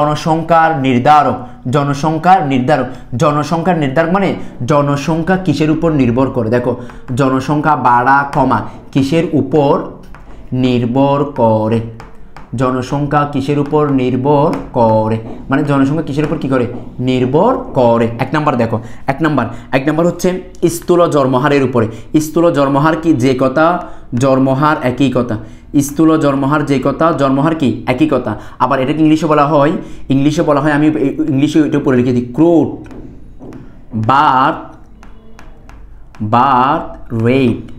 জনসংখ্যার নির্ধারক জনসংখ্যার নির্ধারক জনসংখ্যার নির্ধারক মানে জনসংখ্যা কিসের উপর নির্ভর করে? দেখো, জনসংখ্যা বাড়া, কমা কিসের উপর নির্ভর করে? জনসংখ্যা কিসের উপর নির্ভর করে? মানে জনসংখ্যা কিসের উপর কি করে? নির্ভর করে। এক নাম্বার দেখো, এক নাম্বার। এক নাম্বার হচ্ছে স্থূল জন্মহারের উপরে। স্থূল জন্মহার কি? যে কথা, জন্মহার একই কথা। স্থূল জন্মহার যে কথা, জন্মহার কি? একই কথা। আবার এটাকে ইংলিশে বলা হয়, ইংলিশে বলা হয়, আমি ইংলিশে এটা উপরে লিখে দিই, crude. Birth birth rate.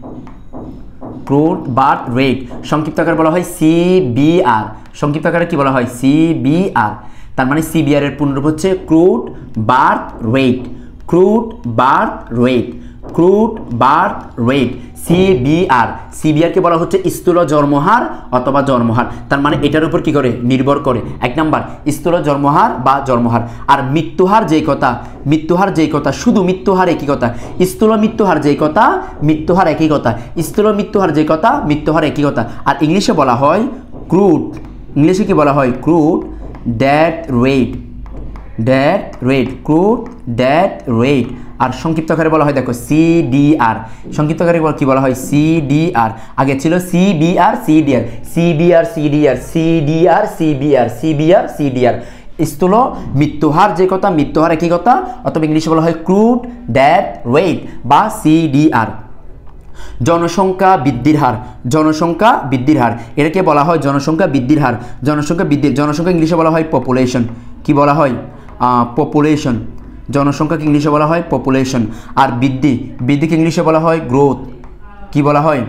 Crude birth rate. সংক্ষিপ্ত আকারে বলা হয় সিবিআর সংক্ষিপ্ত আকারে কি বলা হয়? সিবিআর তার মানে সিবিআর এর পূর্ণরূপ হচ্ছে crude birth rate. Crude birth rate. Crude birth rate. CBR সিবিআরকে বলা হচ্ছে স্থূল জন্মহার অথবা জন্মহার। তার মানে এটার উপর কি করে? নির্ভর করে। এক নাম্বার, স্থূল জন্মহার বা জন্মহার। আর মৃত্যুহার যেই কথা, মৃত্যুহার যেই কথা, শুধু মৃত্যুহার একই কথা, স্থূল মৃত্যুহার যেই কথা, মৃত্যুহার একই কথা, স্থূল মৃত্যুহার যে কথা, মৃত্যুহার একই কথা। আর ইংলিশে বলা হয় ক্রুট ইংলিশে কি বলা হয়? Crude death rate death rate crude death rate আর সংক্ষিপ্ত আকারে বলা হয়, দেখো সিডিআর সংক্ষিপ্ত আকারে কি বলা হয়? সিডিআর আগে ছিল CBR CDR CBR CDR CDR CBR CBR CDR স্থূল মৃত্যুহার যে কথা, মৃত্যুহার একই কথা? অথবা ইংলিশে বলা হয় ক্রুড ড্যাট রেট বা সিডিআর জনসংখ্যা বৃদ্ধির হার। জনসংখ্যা বৃদ্ধির হার। এটাকে বলা হয় জনসংখ্যা বৃদ্ধির হার। জনসংখ্যা বৃদ্ধির জনসংখ্যা ইংলিশে বলা হয় পপুলেশন কি বলা হয়? পপুলেশন জনসংখ্যাকে ইংলিশে বলা হয় পপুলেশন আর বৃদ্ধি, বৃদ্ধিকে ইংলিশে বলা হয় গ্রোথ কি বলা হয়?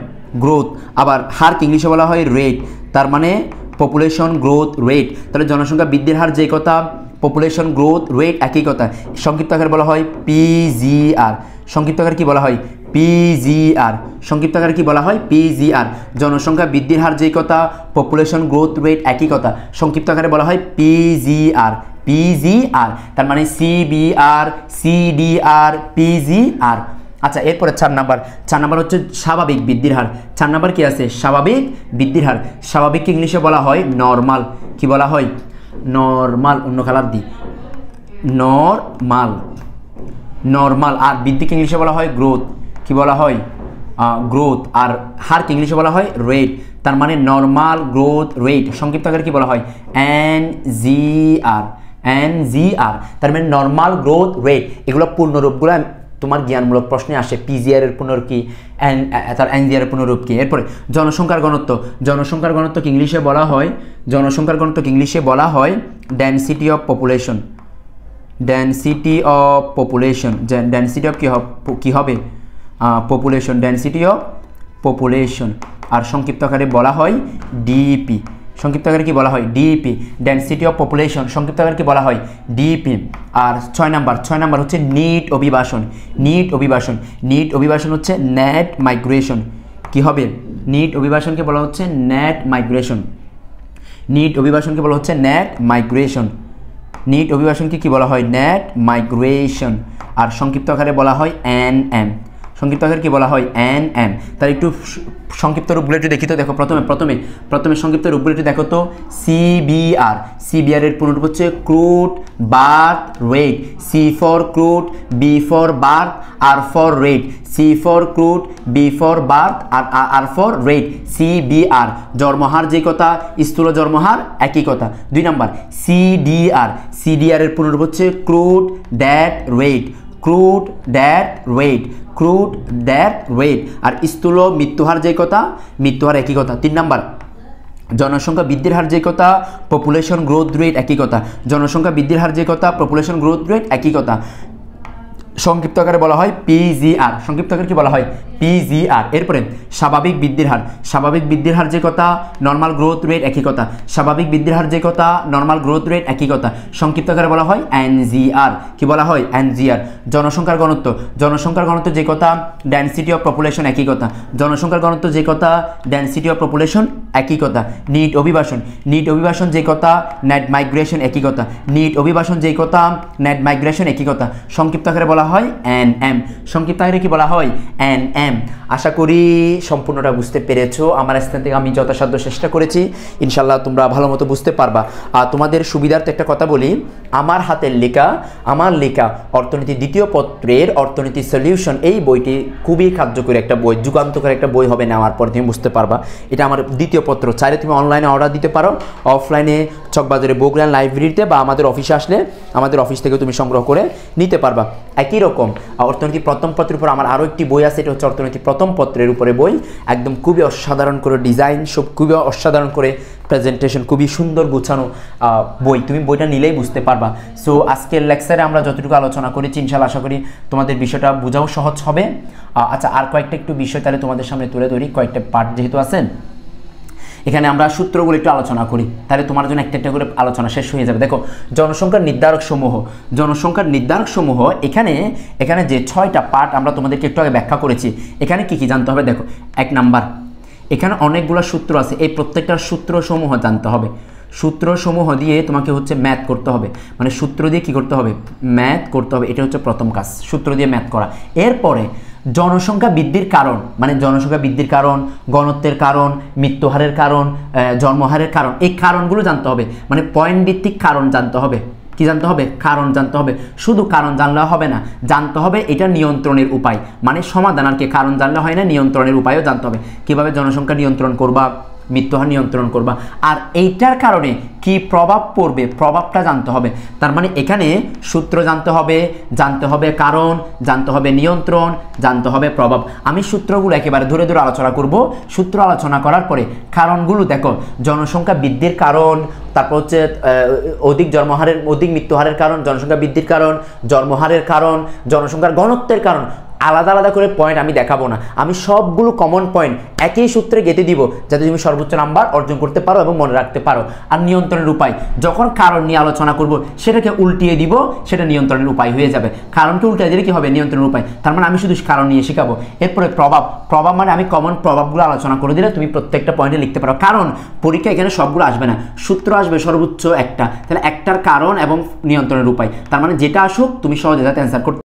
গ্রোথ আবার হারকে ইংলিশে বলা হয় রেট তার মানে পপুলেশন গ্রোথ রেট তাহলে জনসংখ্যা বৃদ্ধির হার যে কথা পপুলেশন গ্রোথ রেট একই কথা। সংক্ষিপ্ত আকারে বলা হয় পিজিআর সংক্ষিপ্ত আকারে কি বলা হয়? পিজিআর সংক্ষিপ্ত আকারে কি বলা হয়? পিজিআর জনসংখ্যা বৃদ্ধির হার যে কথা পপুলেশন গ্রোথ রেট একই কথা। সংক্ষিপ্ত আকারে বলা হয় পিজিআর পিজিআর তার মানে সিবিআর সিডিআর পিজিআর আচ্ছা এরপরে চার নাম্বার। চার নাম্বার হচ্ছে স্বাভাবিক বৃদ্ধির হার। চার নাম্বার কি আছে? স্বাভাবিক বৃদ্ধির হার। স্বাভাবিককে ইংলিশে বলা হয় নর্মাল কি বলা হয়? নর্মাল অন্য কালার দি। নর্মাল নর্মাল আর বৃদ্ধিকে ইংলিশে বলা হয় গ্রোথ কি বলা হয়? গ্রোথ আর হারকে ইংলিশে বলা হয় রেট তার মানে নর্মাল গ্রোথ রেট সংক্ষিপ্ত আকারে কি বলা হয়? এন জি আর এন জি আর তার মানে নর্মাল গ্রোথ রেট এগুলো পূর্ণরূপগুলো তোমার জ্ঞানমূলক প্রশ্নে আসে। পিজিআর এর পুনরূপ কি? তার এনজিআর এর পুনরূপ কি? এরপরে, জনসংখ্যার ঘনত্ব। জনসংখ্যার ঘনত্বকে ইংলিশে বলা হয়? জনসংখ্যার ঘনত্বকে ইংলিশে বলা হয়? Density of population density of population density of কী হবে পপুলেশন ডেন্সিটি অফ পপুলেশন আর সংক্ষিপ্ত আকারে বলা হয় ডিপি সংক্ষিপ্ত আকারে কি বলা হয়? ডিপি ডেন্সিটি অফ পপুলেশন সংক্ষিপ্ত আকারে কি বলা হয়? ডিপি আর ছয় নাম্বার ছয় নাম্বার হচ্ছে নিট অভিবাসন নিট অভিবাসন নিট অভিবাসন হচ্ছে নেট মাইগ্রেশন কি হবে? নিট অভিবাসনকে বলা হচ্ছে নেট মাইগ্রেশন নিট অভিবাসনকে বলা হচ্ছে নেট মাইগ্রেশন নিট অভিবাসনকে কি বলা হয়? নেট মাইগ্রেশন আর সংক্ষিপ্ত আকারে বলা হয় এন এম সংক্ষিপ্ত আকারে কি বলা হয়? এন এম তার একটু সংক্ষিপ্ত রূপগুলো দেখি তো। দেখো, প্রথমে প্রথমে প্রথমে সংক্ষিপ্ত রূপগুলো দেখো তো। সিবিআর সিবিআর এর হচ্ছে crude birth rate C for crude B for birth R for rate C for crude B for birth R R for rate CBR জন্মহার যে কথা, স্থূল জন্মহার একই কথা। দুই নাম্বার সিডিআর সিডিআর এর পুনরূপ হচ্ছে crude death rate crude death rate crude death rate আর স্থূল মৃত্যুহার যে কথা মৃত্যুহার একই কথা। তিন নাম্বার, জনসংখ্যা বৃদ্ধির হার যে কথা পপুলেশন গ্রোথ রেট একই কথা। জনসংখ্যা বৃদ্ধির হার যে কথা পপুলেশন গ্রোথ রেট একই কথা। সংক্ষিপ্ত আকারে বলা হয় পিজিআর সংক্ষিপ্ত আকারে কি বলা হয়? পিজিআর এরপরে, স্বাভাবিক বৃদ্ধির হার। স্বাভাবিক বৃদ্ধির হার যে কথা নর্মাল গ্রোথ রেট একই কথা। স্বাভাবিক বৃদ্ধির হার যে কথা নর্মাল গ্রোথ রেট একই কথা। সংক্ষিপ্ত আকারে বলা হয় এনজিআর কি বলা হয়? এনজিআর জনসংখ্যার ঘনত্ব। জনসংখ্যার ঘনত্ব যে কথা ডেন্সিটি অফ পপুলেশন একই কথা। জনসংখ্যার ঘনত্ব যে কথা ডেন্সিটি অফ পপুলেশন একই কথা। নিট অভিবাসন। নিট অভিবাসন যে কথা নেট মাইগ্রেশন একই কথা। নিট অভিবাসন যে কথা নেট মাইগ্রেশন একই কথা। সংক্ষিপ্ত আকারে বলা হয় এন এম সংক্ষিপ্ত আকারে কি বলা হয়? এন এম আশা করি সম্পূর্ণটা বুঝতে পেরেছ। আমার স্থান থেকে আমি যথাসাধ্য চেষ্টা করেছি। ইনশাল্লাহ তোমরা ভালো মতো বুঝতে পারবা। আর তোমাদের সুবিধার্থে একটা কথা বলি। আমার হাতের লেখা, আমার লেখা অর্থনীতি দ্বিতীয় পত্রের অর্থনীতি সলিউশন এই বইটি খুবই কার্যকরী একটা বই, যুগান্তকারী একটা বই হবে নেওয়ার পর তুমি বুঝতে পারবা। এটা আমার দ্বিতীয় পত্র। চাইলে তুমি অনলাইনে অর্ডার দিতে পারো। অফলাইনে চকবাজারে বগুড়ান লাইব্রেরিতে বা আমাদের অফিসে আসলে আমাদের অফিস থেকে তুমি সংগ্রহ করে নিতে পারবা। একই রকম অর্থনীতি প্রথম পত্রের উপর আমার আরও একটি বই আছে, এটা হচ্ছে অর্থনীতি প্রথম পত্রের উপরে বই। একদম খুবই অসাধারণ করে ডিজাইন, সব খুবই অসাধারণ করে প্রেজেন্টেশন খুবই সুন্দর গুছানো বই। তুমি বইটা নিলেই বুঝতে পারবা। সো আজকের লেকচারে আমরা যতটুকু আলোচনা করেছি ইনশাল্লাহ আশা করি তোমাদের বিষয়টা বোঝাও সহজ হবে। আচ্ছা আর কয়েকটা একটু বিষয় তাহলে তোমাদের সামনে তুলে ধরি, কয়েকটা পার্ট যেহেতু আছেন এখানে আমরা সূত্রগুলো একটু আলোচনা করি। তাহলে তোমার জন্য একটা একটা করে আলোচনা শেষ হয়ে যাবে। দেখো, জনসংখ্যার নির্ধারক সমূহ। জনসংখ্যার নির্ধারক সমূহ এখানে এখানে যে ছয়টা পার্ট আমরা তোমাদেরকে একটু আগে ব্যাখ্যা করেছি, এখানে কি কি জানতে হবে? দেখো, এক নাম্বার, এখানে অনেকগুলো সূত্র আছে। এই প্রত্যেকটা সূত্রসমূহ জানতে হবে। সূত্রসমূহ দিয়ে তোমাকে হচ্ছে ম্যাথ করতে হবে। মানে সূত্র দিয়ে কি করতে হবে? ম্যাথ করতে হবে। এটা হচ্ছে প্রথম কাজ, সূত্র দিয়ে ম্যাথ করা। এরপরে জনসংখ্যা বৃদ্ধির কারণ মানে জনসংখ্যা বৃদ্ধির কারণ, গণত্বের কারণ, মৃত্যুহারের কারণ জন্মহারের কারণ, এই কারণগুলো জানতে হবে। মানে পয়েন্ট ভিত্তিক কারণ জানতে হবে। কি জানতে হবে? কারণ জানতে হবে। শুধু কারণ জানলে হবে না, জানতে হবে এটা নিয়ন্ত্রণের উপায়। মানে সমাধান আর কি, কারণ জানলে হয় না, নিয়ন্ত্রণের উপায়ও জানতে হবে। কীভাবে জনসংখ্যা নিয়ন্ত্রণ করবা? মৃত্যুহার নিয়ন্ত্রণ করবা। আর এইটার কারণে কি প্রভাব পড়বে? প্রভাবটা জানতে হবে। তার মানে এখানে সূত্র জানতে হবে জানতে হবে কারণ, জানতে হবে নিয়ন্ত্রণ, জানতে হবে প্রভাব। আমি সূত্রগুলো একেবারে ধরে ধরে আলোচনা করব। সূত্র আলোচনা করার পরে কারণগুলো দেখো। জনসংখ্যা বৃদ্ধির কারণ, তারপর হচ্ছে অধিক জন্মহারের, অধিক মৃত্যুহারের কারণ, জনসংখ্যা বৃদ্ধির কারণ, জন্মহারের কারণ, জনসংখ্যার ঘনত্বের কারণ। আলাদা আলাদা করে পয়েন্ট আমি দেখাবো না। আমি সবগুলো কমন পয়েন্ট একই সূত্রে গেঁথে দিব, যাতে তুমি সর্বোচ্চ নাম্বার অর্জন করতে পারো এবং মনে রাখতে পারো। আর নিয়ন্ত্রণের উপায়, যখন কারণ নিয়ে আলোচনা করব, সেটাকে উল্টিয়ে দিব, সেটা নিয়ন্ত্রণের উপায় হয়ে যাবে। কারণকে উল্টিয়ে দিলে কি হবে? নিয়ন্ত্রণের উপায়। তার মানে আমি শুধু কারণ নিয়ে শেখাবো। এরপরে প্রভাব। প্রভাব মানে আমি কমন প্রভাবগুলো আলোচনা করে দিলে তুমি প্রত্যেকটা পয়েন্টে লিখতে পারো। কারণ পরীক্ষা এখানে সবগুলো আসবে না। সূত্র আসবে সর্বোচ্চ একটা। তাহলে একটার কারণ এবং নিয়ন্ত্রণের উপায়। তার মানে যেটা আসুক, তুমি সহজে যাতে অ্যান্সার করতে